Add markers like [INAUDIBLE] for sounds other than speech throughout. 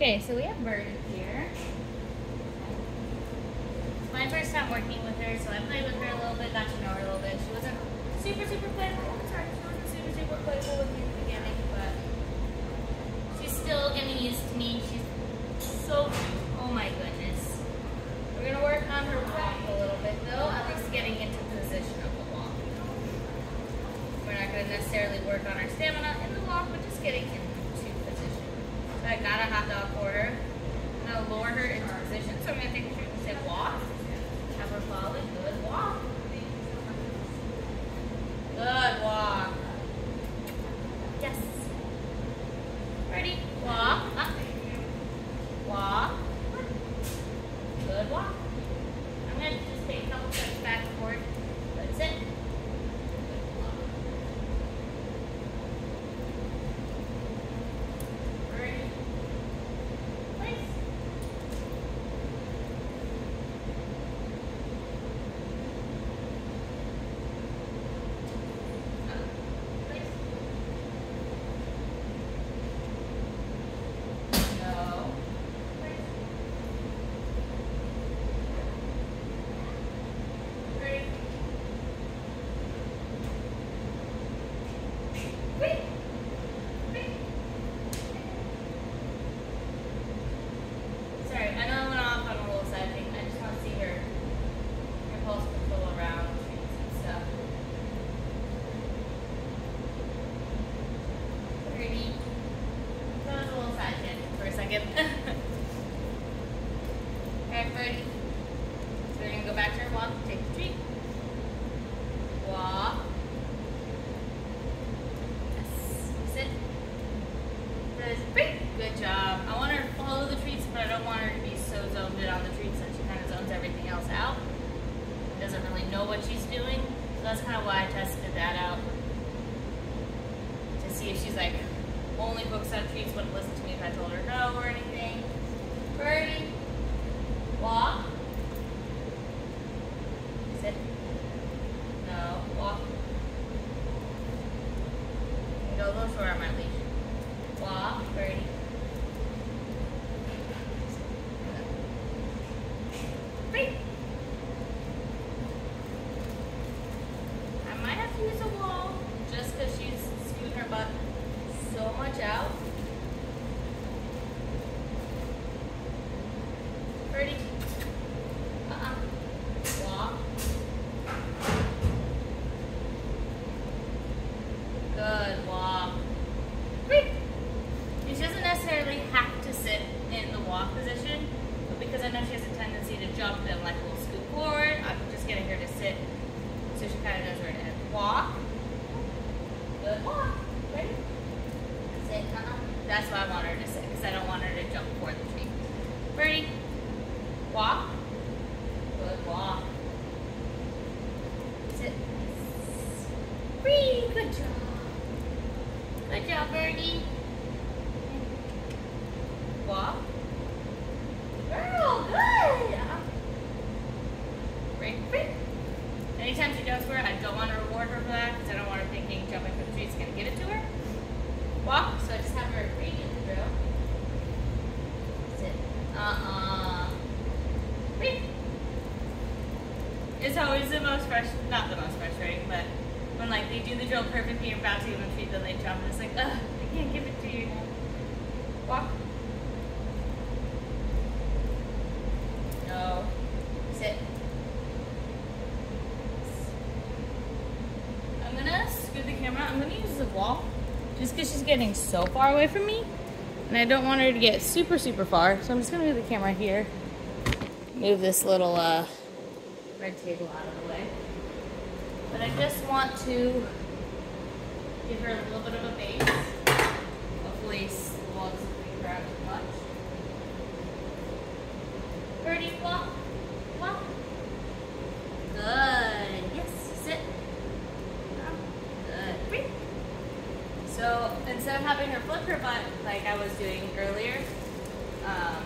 Okay, so we have Birdie here. It's my first time working with her, so I played with her a little bit, got to know her a little bit. She wasn't super, super playful. Sorry, she wasn't super, super playful with me in the beginning, but she's still getting used to me. She's so. Oh my goodness. We're gonna work on her walk a little bit though, at least getting into the position of the walk. We're not gonna necessarily work on our stamina in the walk, but just getting into I got a hot dog for her. I'm gonna lower her into position. So I'm gonna take a treat and say walk. Have her follow. Good walk. Good walk. Yes. Ready? Walk. Up. Walk. Good walk. I'm gonna just take a couple steps back and forth. Good sit. Good walk. Ready? Place. Up. Place. No. Place. Ready? Wait. Wait. Sorry, I know I went off on a little side thing. I just want to see her, her pulse control around trees and stuff. Pretty. That was a little side tangent for a second. Alright, Birdie. So we're gonna go back to her walk, take the treat. Walk. Yes. Sit. Good. Great. Good job. I want her to follow the treats, but I don't want her to be so zoned in on the treats that she kind of zones everything else out. Doesn't really know what she's doing. So that's kind of why I tested that out. To see if she's like only focused on treats, wouldn't listen to me if I told her no or anything. Birdie. Walk. Sit. No. Walk. You can go a little short on my leash. Walk, birdie. Great. I might have to use a wall just because she's scooting her butt so much out. Birdie. Uh-uh. Walk. Good walk. Great. And she doesn't necessarily have to sit in the walk position, but because I know she has a tendency to jump and like will scoot forward, I'm just getting her to sit so she kind of knows where to head. Walk. Good walk. Ready? Sit. Uh-uh. That's why I want her to sit, because I don't want her to jump for the tree. Birdie. Walk. Good walk. Sit. Free. Good job. Good job, Birdie. Walk. Girl, good. Break, break. Anytime she does for it, I don't want to reward her for that because I don't want her thinking jumping for the tree is going to give it to her. Walk, so I just have her read the drill. Sit. Uh-uh. Read. It's always the most fresh, not the most frustrating, but when like they do the drill perfectly, you're about to give them treat, then they jump, and it's like, ugh, I can't give it to you. Walk. No. Sit. I'm gonna scoot the camera. I'm gonna use the wall just because she's getting so far away from me. And I don't want her to get super, super far. So I'm just gonna move the camera here. Move this little uh, red table out of the way. But I just want to give her a little bit of a base. Hopefully creep her out too much. Birdie, walk, walk. Good. Yes, sit. Good. Breathe. So instead of having her flip her butt like I was doing earlier, um,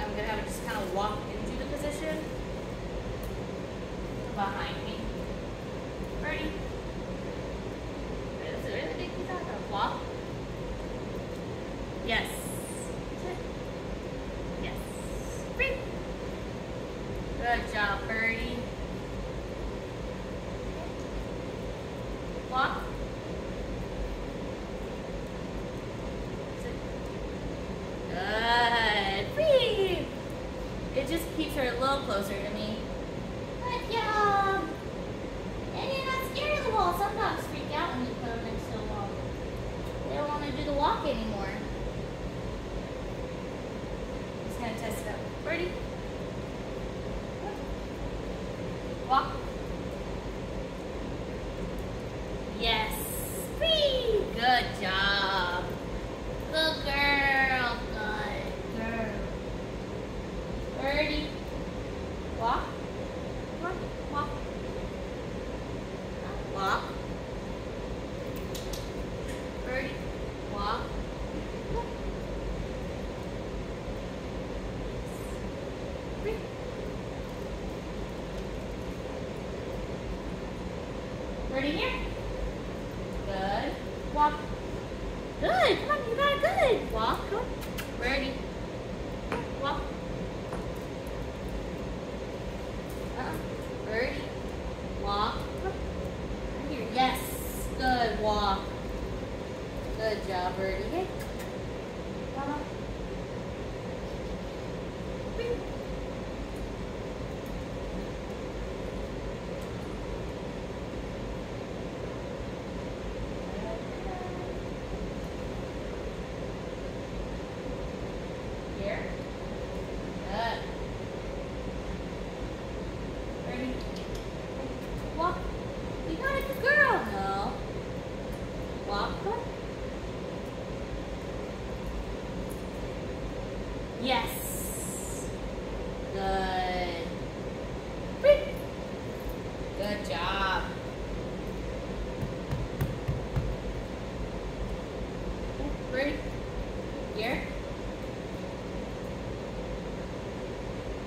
I'm gonna have her just kind of walk わ？わ？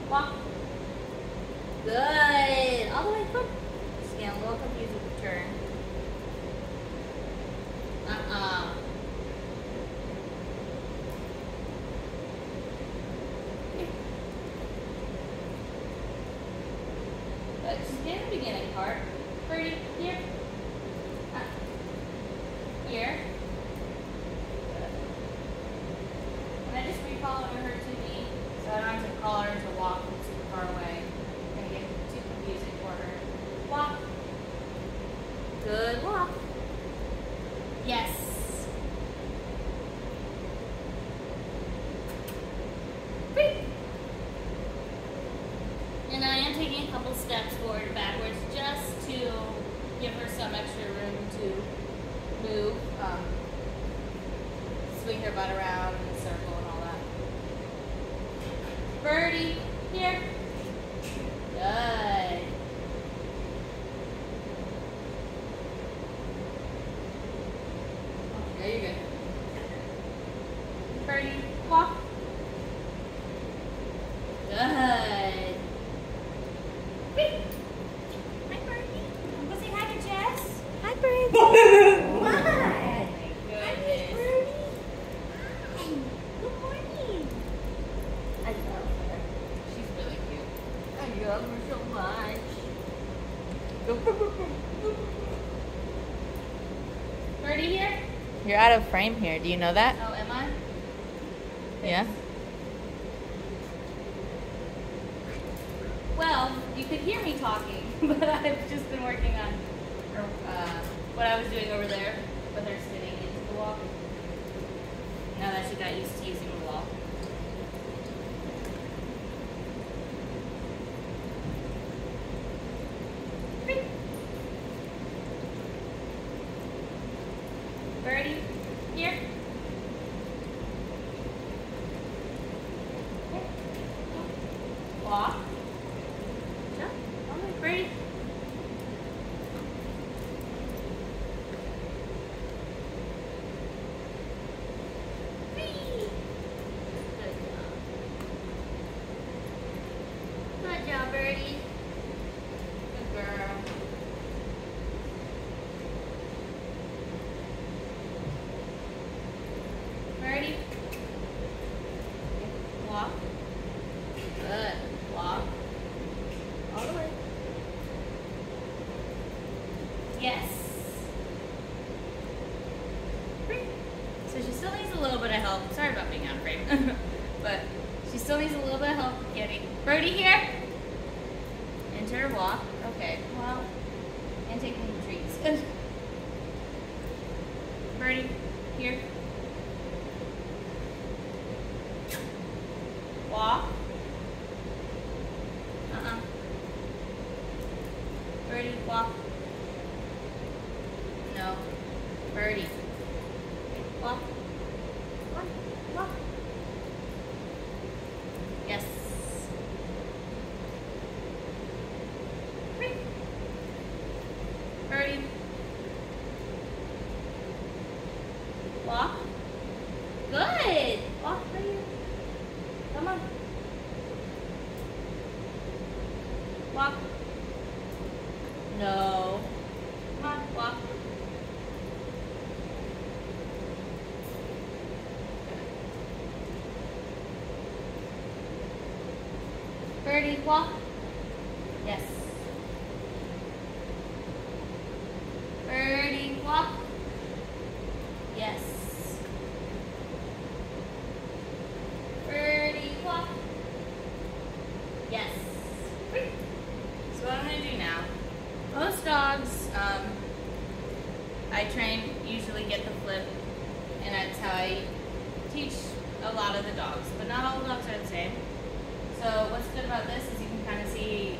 Walk. Good. All the way up. Scan a little confusing turn. And then I am taking a couple steps forward and backwards just to give her some extra room to move, um, swing her butt around in a circle and all that. Birdie, here. [LAUGHS] 30 here? You're out of frame here. Do you know that? Oh, am I? Yeah. Well, you could hear me talking, [LAUGHS] but I've just been working on uh, what I was doing over there, but they're spinning into the wall. Now that she got used to 啊 still needs a little bit of help. Sorry about being out of frame. [LAUGHS] but she still needs a little bit of help getting Birdie here. Into her walk. Okay, well, and taking the treats. [LAUGHS] Birdie. Walk. Good. Walk right here. Come on. Walk. No. Come on, walk. Birdie, walk. Yes. Birdie, walk. Yes. Birdie, walk. Yes. So what I'm gonna do now, most dogs, um, I usually get the flip, and that's how I teach a lot of the dogs, but not all the dogs are the same. So what's good about this is you can kind of see,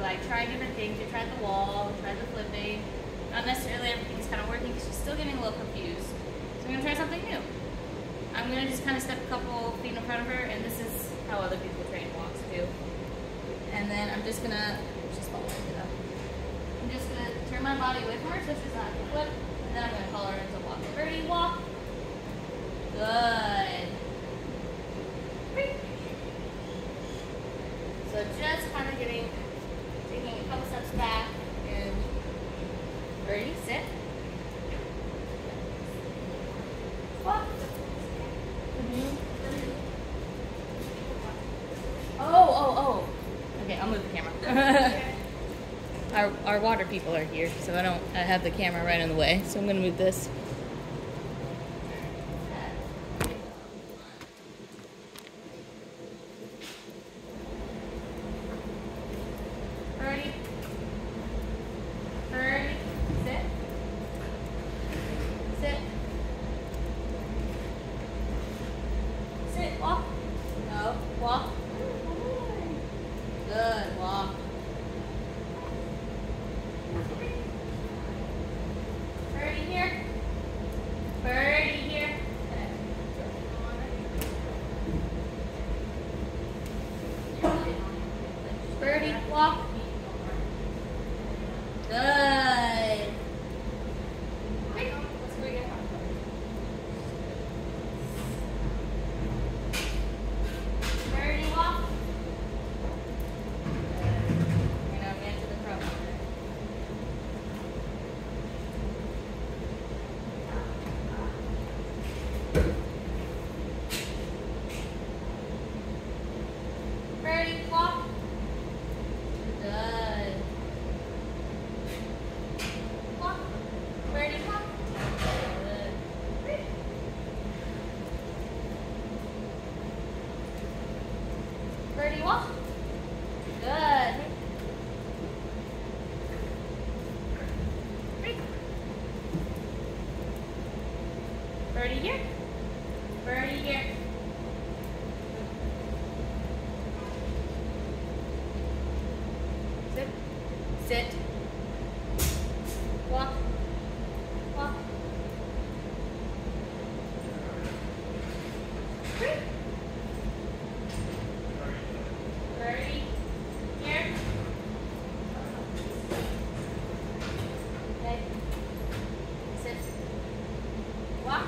like, try different things. You tried the wall, tried the flipping. Not necessarily everything's kind of working because she's still getting a little confused. So I'm gonna try something new. I'm gonna just kind of step a couple feet in front of her, and this is how other people train walks too. And then I'm just gonna, she's following it up. I'm just gonna turn my body from her so she's not flip, and then I'm gonna call her into walk. Ready, walk. Good. So just kind of getting, taking a couple steps back and ready, sit. Walk. Oh, oh, oh. Okay, I'll move the camera. Our, water people are here, so I don't I have the camera right in the way. So I'm gonna move this. Ready? Ready? Sit. Sit. Sit. Walk. No. Walk. Good. Walk. Birdie here. Birdie here. Birdie, walk. Good. Birdie, walk. And I'm into the front. Birdie, walk. Good. Walk. Birdie, walk. Good. Birdie, walk. Good. Birdie here. Birdie here. Sit. Sit. Walk. Walk. Birdie. Here. Okay. Sit. Walk.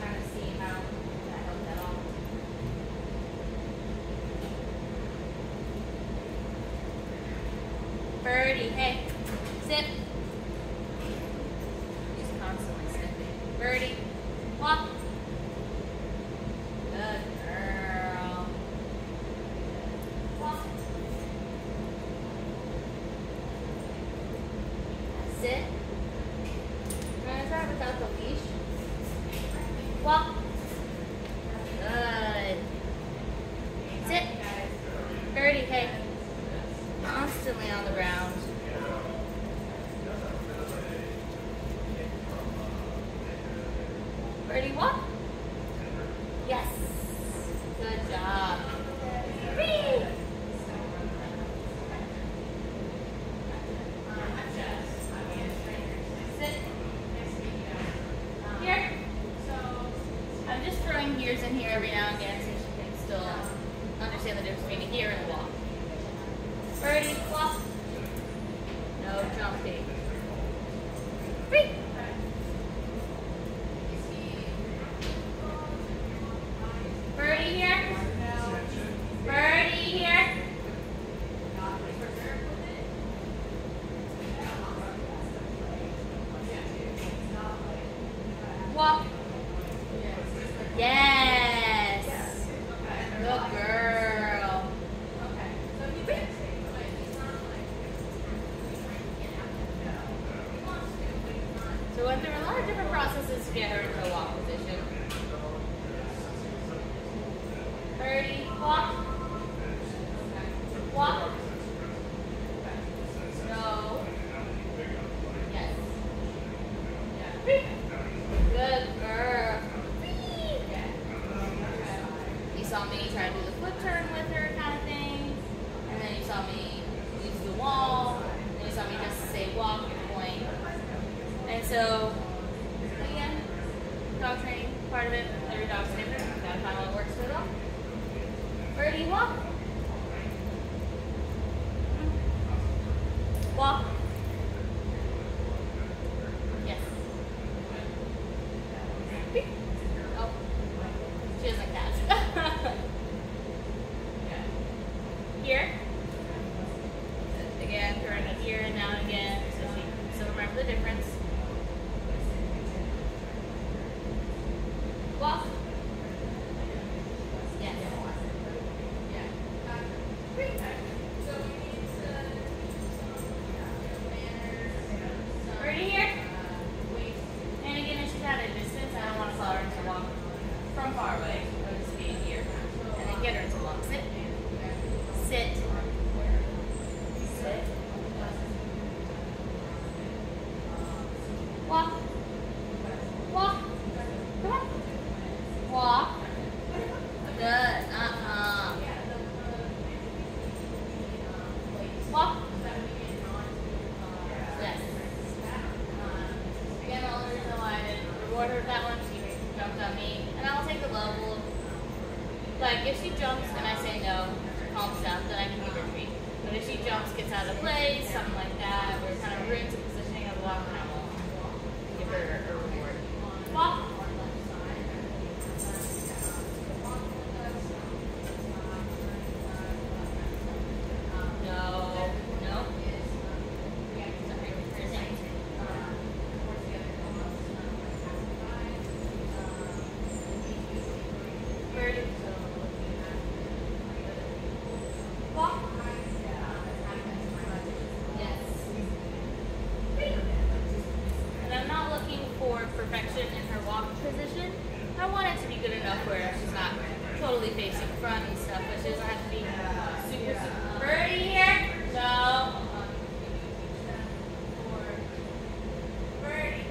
Kind of see how that helped at all. Birdie, hey, sit. She's constantly sniffing. Birdie, walk. Good girl. Walk. Sit. Gonna try without the leash. Walk. Good. Sit. Ready, walk. Yes. Good job. Whee! Sit. Here. I'm just throwing gears in here every now and again so she can still understand the difference between a gear and a walk. Ready, walk. No jumping. Free. Birdie here. Birdie here. Walk. Yes. Good girl. So we went through a lot of different processes to get her into a walk position. Birdie, walk. Walk. No. Yes. Good girl. You saw me try to do the flip turn with her kind of thing. And then you saw me use the wall. And you saw me just say walk and point. And so, again, dog training, part of it, every dog's different. Gotta find what works for them. Birdie, walk. Walk. Yes. Oh. She doesn't catch. Here. Again, turn it here and now and again so she still remember the difference. Walk. Yes. Ready here? And again, if she's at a distance, I don't want to call her to walk from far away. I'll just be here. And then get her to walk. Sit. Sit. Sit. Walk. Walk. Come on. Walk. Good. Uh-uh. Walk. Yes. Again, the only reason why I didn't one, she jumped on me. And I'll take the level. Like, if she jumps and I say no, calms down, then I can give her a. But if she jumps, gets out of place, something like that, we're kind of ruins the positioning of the walk, and I will give her a reward. Walk. No. No. Sorry. Here's the answer. Birdie. Walk. Yes. And I'm not looking for perfection in her walk position. I want it to be good enough where she's not totally facing front and stuff, but she doesn't have to be super, super. Birdie here? No. Birdie.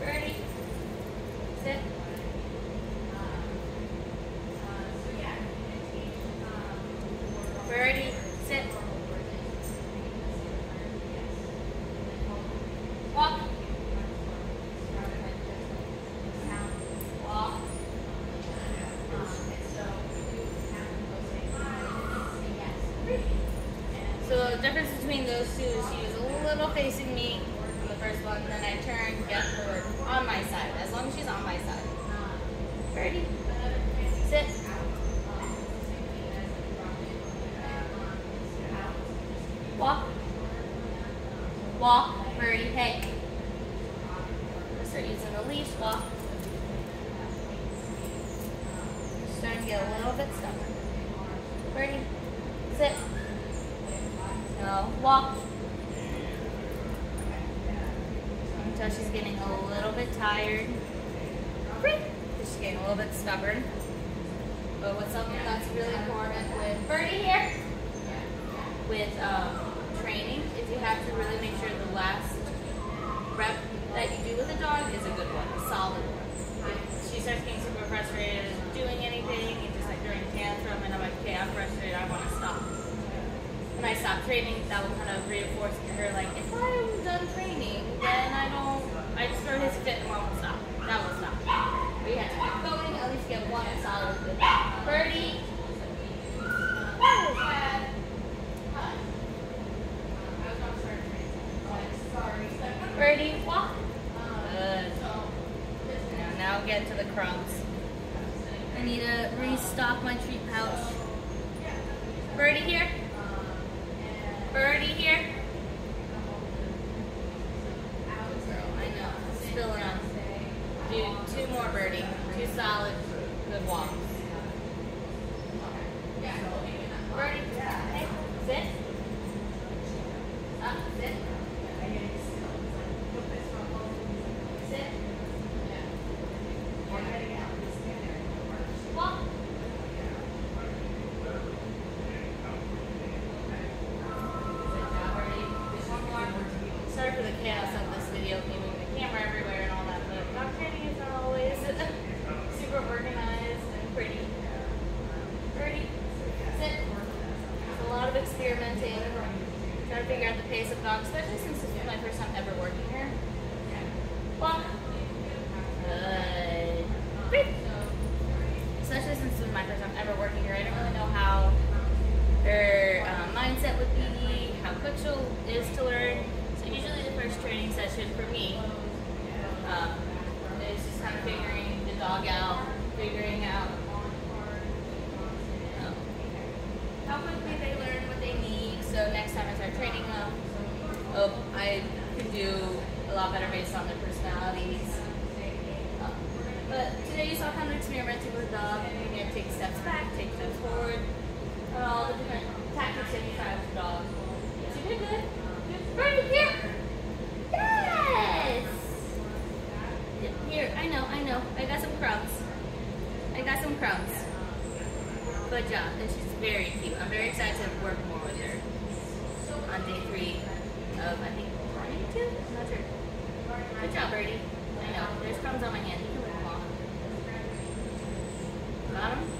Birdie. Sit. Birdie. Sit. Walk. Walk. So the difference between those two she was a little facing me on the first one, then I turned, get her on my side, as long as she's on my side. Ready? Sit. Walk. Walk. Birdie. Hey. Start using the leash. Walk. Starting to get a little bit stubborn. Birdie. Sit. No. Walk. Until she's getting a little bit tired. Getting a little bit stubborn. But what's something that's really important with Birdie here, with um, training, is you have to really make sure the last rep that you do with a dog is a good one, a solid one. If she starts getting super frustrated doing anything, and just like during tantrum, and I'm like, okay, I'm frustrated, I want to stop. When I stop training, that will kind of reinforce to her, like, if I'm done training, then I don't, I just throw his fit and won't stop. That will stop. But have to keep going, at least get one solid good. Birdie. Birdie, walk. Good. Now, now get to the crumbs. I need to restock my treat pouch. Birdie here. Birdie here. I know. Spilling on. Do two more birdie. Two solid good walks. Birdie. Hey, sit. Up, sit. Sit. Walk. Good job, Birdie. One more. Sorry for the chaos of this video, moving the camera everywhere and all that, but dog training is not always super organized and pretty. Birdie, sit. It's a lot of experimenting, trying to figure out the pace of dogs, especially since this is my first time ever working here. Walk. Good. Breathe. Especially since this was my first time ever working here, I don't really know how her um, mindset would be, how quick she is to learn. So usually the first training session for me um, is just kind of figuring the dog out, I can do a lot better based on their personalities. Uh, but today you saw kind of experimenting with dog, and you take steps back, take steps forward, and all the different tactics that you try with dogs. So you did good. Right here. Yes. Here, I know, I know. I got some crumbs. I got some crumbs. Good job. And she's very cute. I'm very excited to work more with her on day three of, I think, no. Good job, Birdie. I know. There's crumbs on my hand. You can them off.